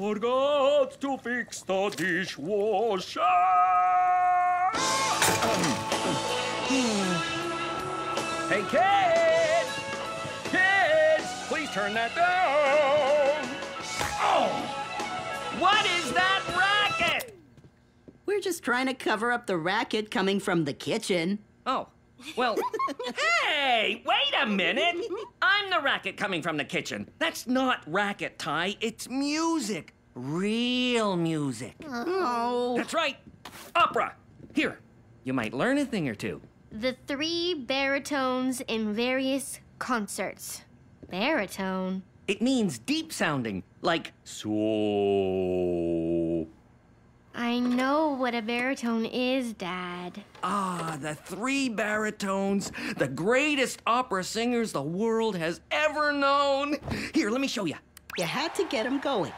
forgot to fix the dishwasher. hey, kids! Kids! Please turn that down! Oh! What is that racket? We're just trying to cover up the racket coming from the kitchen. Oh, well, hey, wait a minute. Racket coming from the kitchen. That's not racket, Ty. It's music. Real music. Oh. That's right. Opera. Here, you might learn a thing or two. The three baritones in various concerts. Baritone? It means deep sounding, like so. I know what a baritone is, Dad. Ah, the three baritones, the greatest opera singers the world has ever known. Here, let me show you. You had to get them going.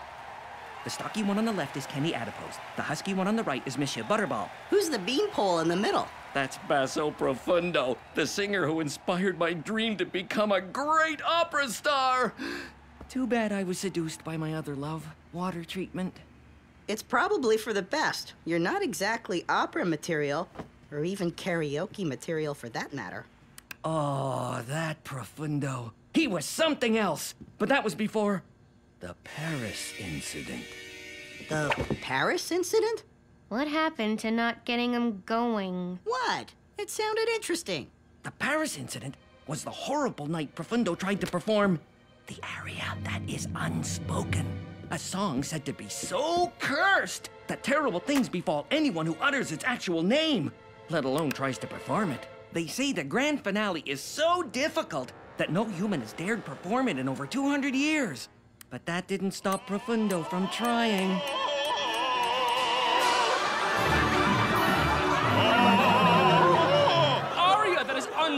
The stocky one on the left is Kenny Adipose. The husky one on the right is Monsieur Butterball. Who's the beanpole in the middle? That's Basso Profundo, the singer who inspired my dream to become a great opera star. Too bad I was seduced by my other love, water treatment. It's probably for the best. You're not exactly opera material, or even karaoke material for that matter. Oh, that Profundo. He was something else. But that was before the Paris incident. The Paris incident? What happened to not getting him going? What? It sounded interesting. The Paris incident was the horrible night Profundo tried to perform the aria that is unspoken. A song said to be so cursed that terrible things befall anyone who utters its actual name, let alone tries to perform it. They say the grand finale is so difficult that no human has dared perform it in over 200 years. But that didn't stop Profundo from trying.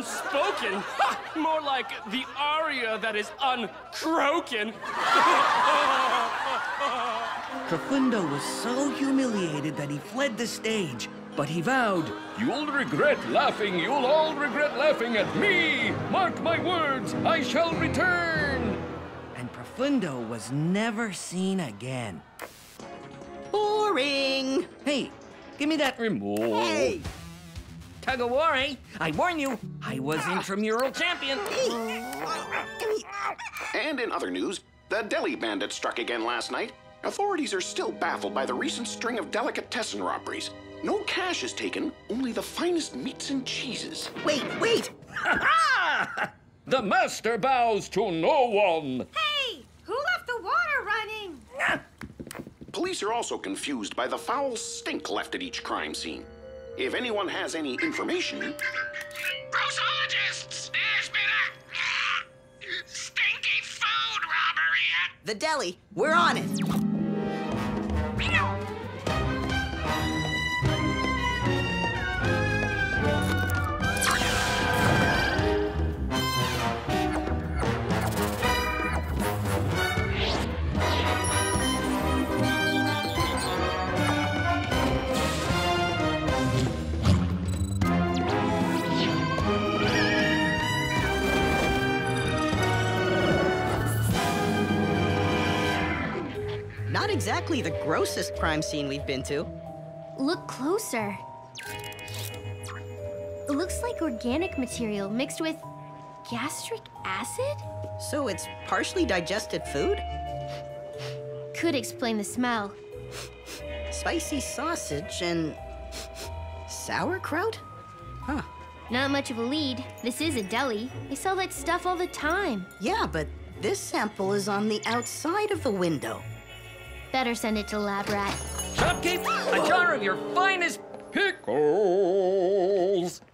Unspoken. Ha! More like the aria that is uncroaken. Profundo was so humiliated that he fled the stage, but he vowed, You'll regret laughing. You'll all regret laughing at me. Mark my words. I shall return. and Profundo was never seen again. Boring. Hey, give me that remote. Hey! Tug of war, eh? I warn you, I was intramural champion. And in other news, the deli bandit struck again last night. Authorities are still baffled by the recent string of delicatessen robberies. No cash is taken, only the finest meats and cheeses. Wait, wait! The master bows to no one. Hey! Who left the water running? Police are also confused by the foul stink left at each crime scene. If anyone has any information, Grossologists! There's been a ah, stinky food robbery at The deli, we're on it. Not exactly the grossest crime scene we've been to. Look closer. It looks like organic material mixed with gastric acid? So it's partially digested food? Could explain the smell. Spicy sausage and sauerkraut? Huh. Not much of a lead. This is a deli. They sell that stuff all the time. Yeah, but this sample is on the outside of the window. Better send it to Lab Rat. Shopkeep, a jar of your finest Pickles.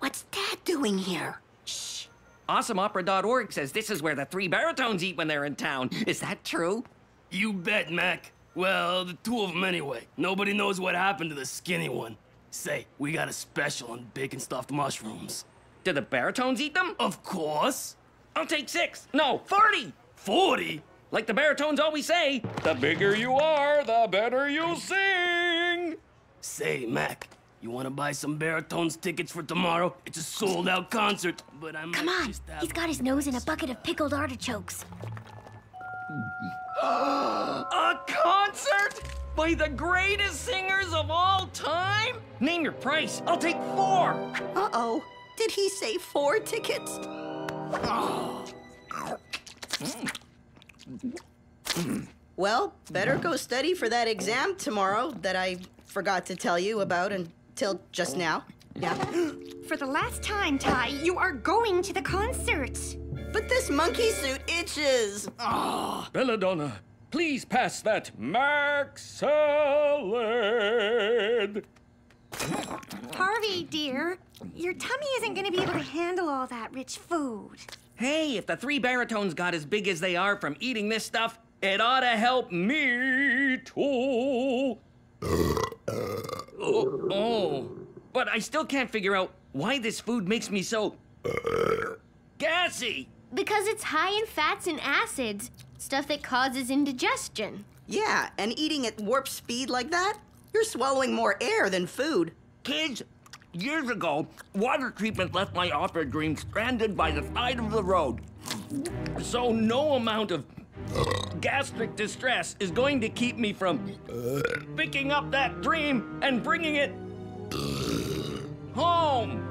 What's Dad doing here? Shh. AwesomeOpera.org says this is where the three baritones eat when they're in town. Is that true? You bet, Mac. Well, the two of them anyway. Nobody knows what happened to the skinny one. Say, we got a special on bacon stuffed mushrooms. Do the baritones eat them? Of course. I'll take six. No, 40. 40? Like the baritones always say. The bigger you are, the better you sing. Say, Mac, you want to buy some baritones tickets for tomorrow? It's a sold out concert, but I might Come on. just have... He's got his nose in a bucket of pickled artichokes. A concert? By the greatest singers of all time? Name your price. I'll take four. Uh-oh. Did he say four tickets? Well, better go study for that exam tomorrow that I forgot to tell you about until just now. Yeah. For the last time, Ty, you are going to the concert. But this monkey suit itches. Ah. Belladonna, please pass that Mac salad. Harvey, dear, your tummy isn't going to be able to handle all that rich food. Hey, if the three baritones got as big as they are from eating this stuff, it ought to help me too. oh, oh, but I still can't figure out why this food makes me so gassy. Because it's high in fats and acids, stuff that causes indigestion. Yeah, and eating at warp speed like that? You're swallowing more air than food. Kids, years ago, water treatment left my opera dream stranded by the side of the road. So no amount of gastric distress is going to keep me from picking up that dream and bringing it home.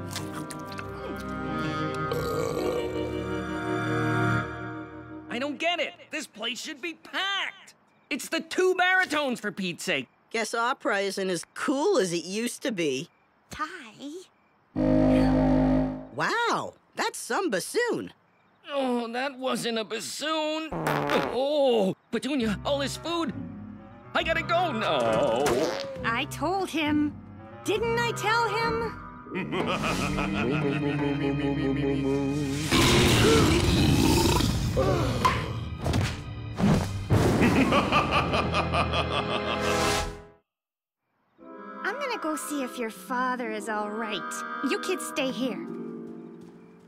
I don't get it. This place should be packed. It's the two baritones, for Pete's sake. Guess opera isn't as cool as it used to be. Ty? Wow, that's some bassoon. Oh, that wasn't a bassoon. Oh, Petunia, all this food. I gotta go now. I told him. Didn't I tell him? I'm gonna go see if your father is all right. You kids stay here.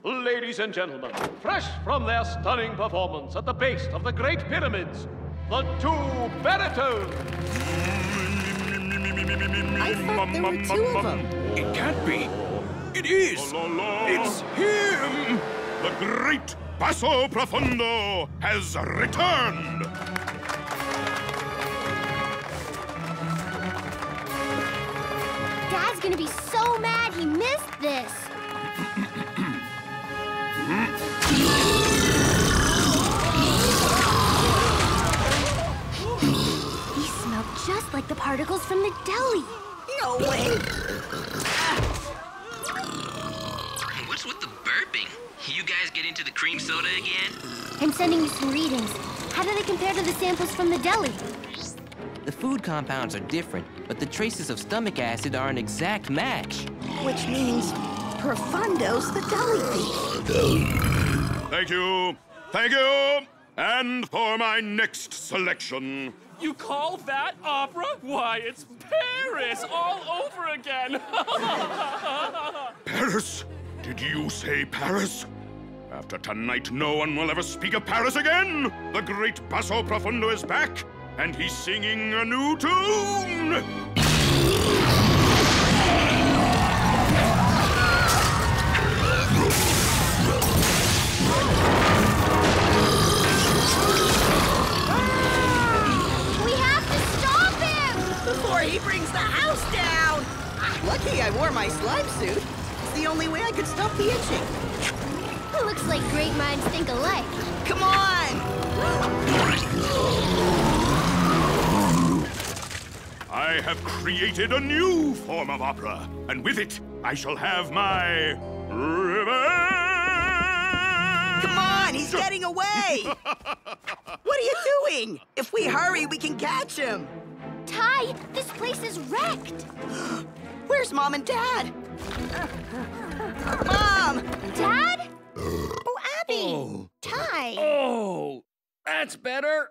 Ladies and gentlemen, fresh from their stunning performance at the base of the Great Pyramids, the two baritones. I thought there were two of them. It can't be. It is. It's him. The great Basso Profundo has returned! Gonna be so mad he missed this. These smell just like the particles from the deli. No way. What's with the burping? You guys get into the cream soda again? I'm sending you some readings. How do they compare to the samples from the deli? The food compounds are different, but the traces of stomach acid are an exact match. Which means Profundo's the deli thief. Thank you. Thank you. And for my next selection. You call that opera? Why, it's Paris all over again. Paris? Did you say Paris? After tonight, no one will ever speak of Paris again. The great Basso Profundo is back, and he's singing a new tune. Created a new form of opera, and with it, I shall have my revenge. Come on, he's getting away! what are you doing? If we hurry, we can catch him. Ty, this place is wrecked. Where's Mom and Dad? Mom! Dad? Oh, Abby! Oh. Ty! Oh, that's better.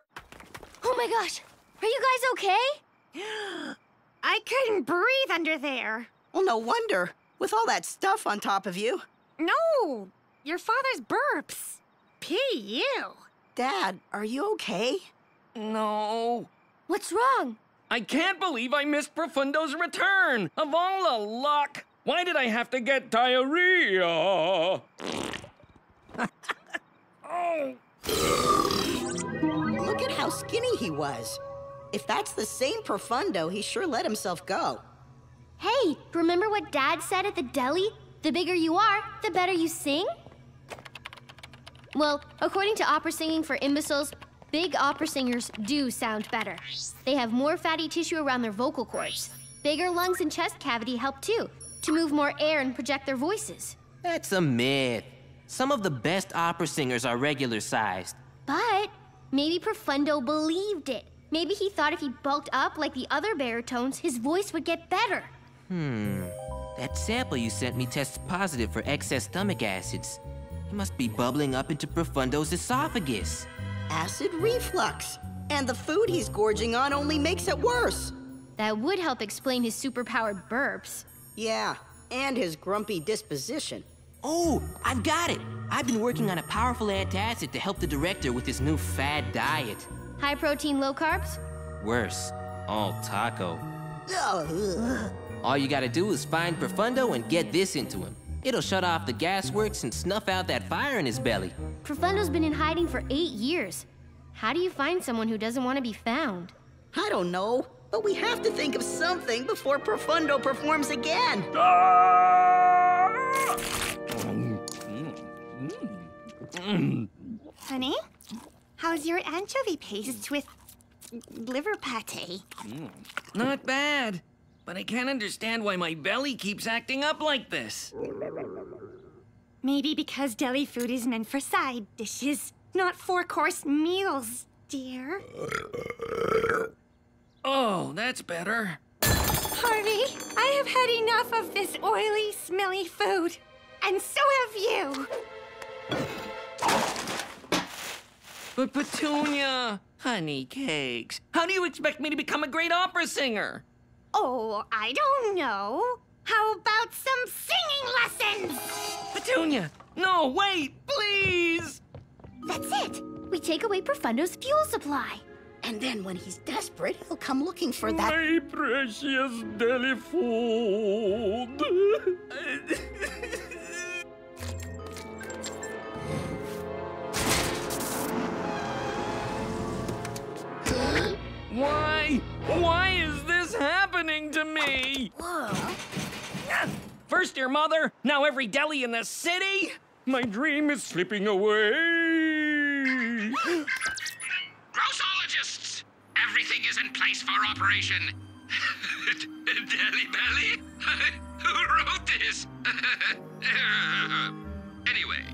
Oh my gosh. Are you guys okay? I couldn't breathe under there. Well, no wonder. With all that stuff on top of you. No! Your father's burps. P.U. Dad, are you okay? No. What's wrong? I can't believe I missed Profundo's return. Of all the luck. Why did I have to get diarrhea? oh. Look at how skinny he was. If that's the same Profundo, he sure let himself go. Hey, remember what Dad said at the deli? The bigger you are, the better you sing? Well, according to opera singing for imbeciles, big opera singers do sound better. They have more fatty tissue around their vocal cords. Bigger lungs and chest cavity help too, to move more air and project their voices. That's a myth. Some of the best opera singers are regular sized. But maybe Profundo believed it. Maybe he thought if he bulked up like the other baritones, his voice would get better. Hmm. That sample you sent me tests positive for excess stomach acids. It must be bubbling up into Profundo's esophagus. Acid reflux. And the food he's gorging on only makes it worse. That would help explain his superpowered burps. Yeah, and his grumpy disposition. Oh, I've got it! I've been working on a powerful antacid to help the director with his new fad diet. High protein, low carbs? Worse, all taco. Ugh. All you gotta do is find Profundo and get this into him. It'll shut off the gas works and snuff out that fire in his belly. Profundo's been in hiding for eight years. How do you find someone who doesn't want to be found? I don't know, but we have to think of something before Profundo performs again. Ah! Mm, mm, mm. Honey, how's your anchovy paste with liver pate? Hmm. Not bad. But I can't understand why my belly keeps acting up like this. Maybe because deli food is meant for side dishes, not four course meals, dear. Oh, that's better. Harvey, I have had enough of this oily, smelly food. And so have you. But Petunia, honey cakes, how do you expect me to become a great opera singer? Oh, I don't know. How about some singing lessons? Petunia, no, wait, please! That's it. We take away Profundo's fuel supply. And then when he's desperate, he'll come looking for that. My precious deli food. Why? Why is this happening to me? Ah, first your mother, now every deli in the city? My dream is slipping away. Grossologists! Everything is in place for operation. Deli Belly? Who wrote this? anyway,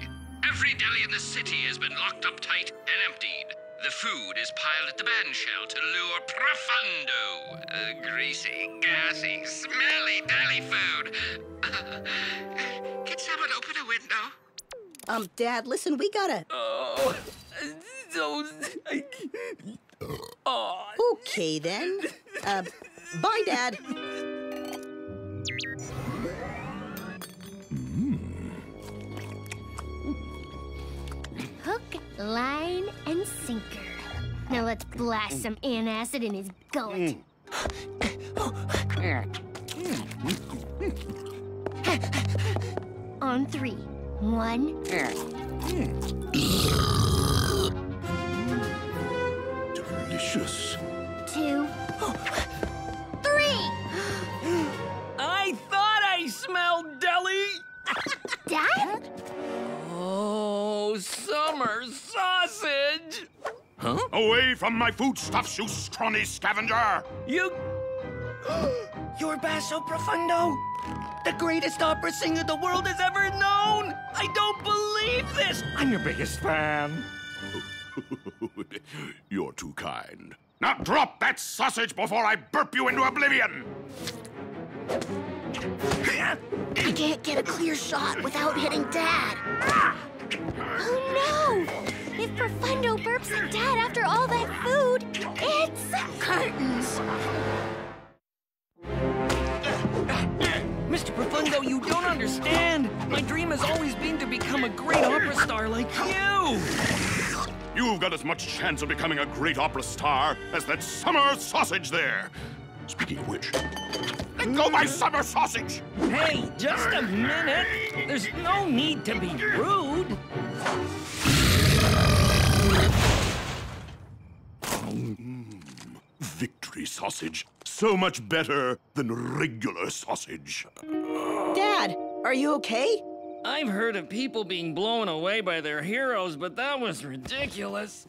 every deli in the city has been locked up tight and emptied. The food is piled at the band shell to lure Profundo. Uh, greasy, gassy, smelly deli food. can someone open a window? Um, Dad, listen, we gotta. Oh, so. Oh. Okay then. Uh, bye, Dad. Line, and sinker. Now let's blast some antacid in his gullet. On three. One, Away from my foodstuffs, you scrawny scavenger! You... You're Basso Profundo? The greatest opera singer the world has ever known! I don't believe this! I'm your biggest fan. You're too kind. Now drop that sausage before I burp you into oblivion! I can't get a clear shot without hitting Dad. Ah! Oh no! If Profundo burps at Dad after all that food, it's... Curtains! Mr. Profundo, you don't understand. My dream has always been to become a great opera star like you. You've got as much chance of becoming a great opera star as that summer sausage there. Speaking of which, let go my summer sausage! Hey, just a minute. There's no need to be rude. Mm, victory sausage. So much better than regular sausage. Dad, are you okay? I've heard of people being blown away by their heroes, but that was ridiculous.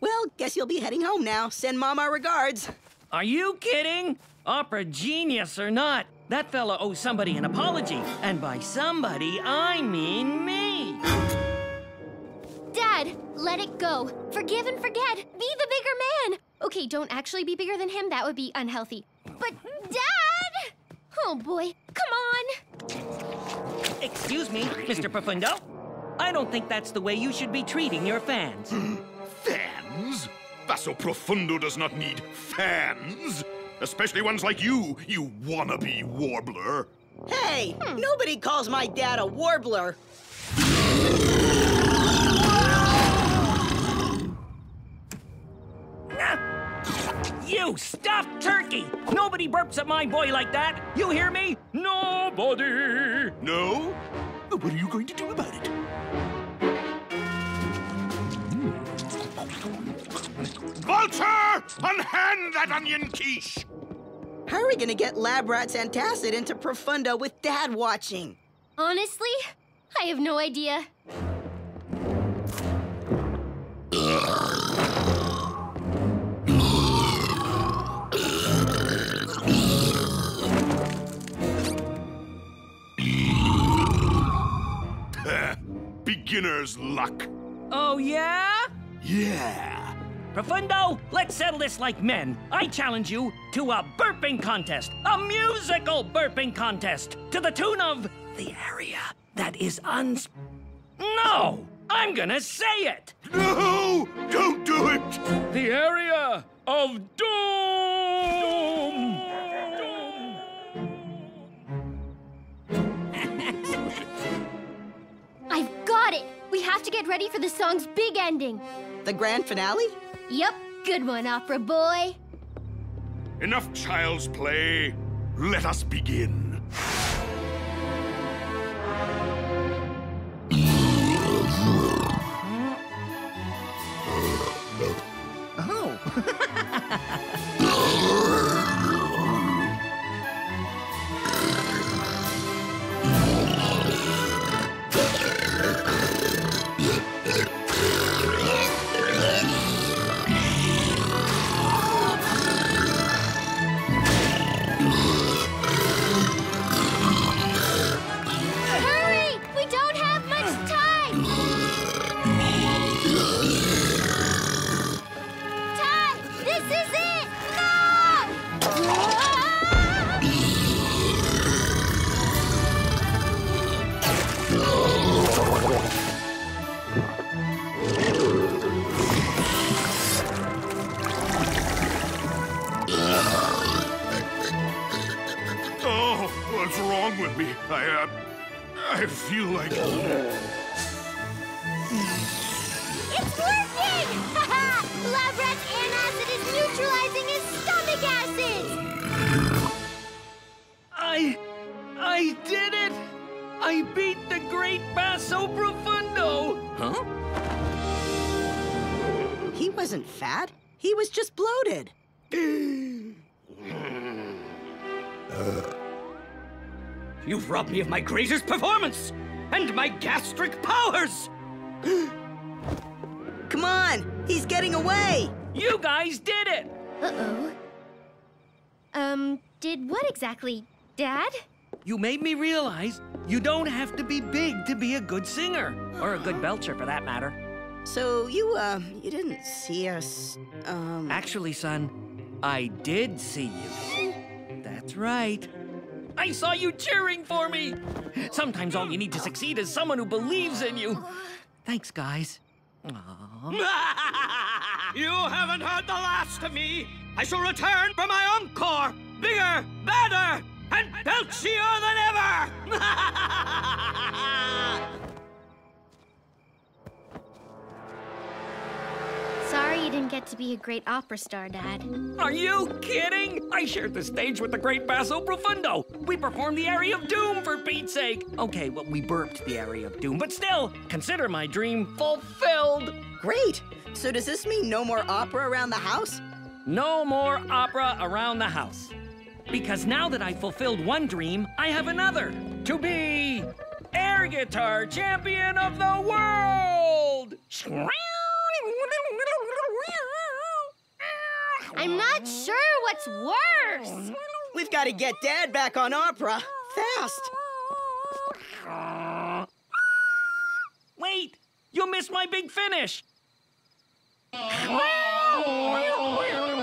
Well, guess you'll be heading home now. Send Mom our regards. Are you kidding? Opera genius or not, that fella owes somebody an apology. And by somebody, I mean me. Dad, let it go. Forgive and forget. Be the bigger man. Okay, don't actually be bigger than him. That would be unhealthy. But, Dad! Oh boy, come on. Excuse me, Mr. Profundo. I don't think that's the way you should be treating your fans. Fans? Basso Profundo does not need fans. Especially ones like you, you wannabe warbler. Hey, hmm. nobody calls my dad a warbler. You stuffed turkey! Nobody burps at my boy like that! You hear me? Nobody! No? What are you going to do about it? Vulture! Unhand that onion quiche! How are we gonna get lab rats antacid into Profundo with Dad watching? Honestly, I have no idea. Beginner's luck. Oh, yeah? Yeah. Profundo, let's settle this like men. I challenge you to a burping contest, a musical burping contest, to the tune of The Aria That Is Uns. No! I'm gonna say it! No! Don't do it! The aria of doom! To get ready for the song's big ending. The grand finale? Yep, good one, opera boy. Enough child's play. Let us begin. Fat. He was just bloated. You've robbed me of my greatest performance and my gastric powers. Come on! He's getting away! You guys did it! Uh-oh. Um, did what exactly, Dad? You made me realize you don't have to be big to be a good singer. Or a good belcher, for that matter. So you, uh, you didn't see us, um... Actually, son, I did see you. That's right. I saw you cheering for me! Sometimes all you need to succeed is someone who believes in you. Thanks, guys. Aww. you haven't heard the last of me! I shall return for my encore! Bigger, badder, and belchier than ever! get to be a great opera star, Dad. Are you kidding? I shared the stage with the great Basso Profundo. We performed the Aria of Doom, for Pete's sake. Okay, well, we burped the Aria of Doom, but still, consider my dream fulfilled. Great! So does this mean no more opera around the house? No more opera around the house. Because now that I've fulfilled one dream, I have another. To be air guitar champion of the world! I'm not sure what's worse. We've got to get Dad back on opera. Fast! Wait! You'll miss my big finish!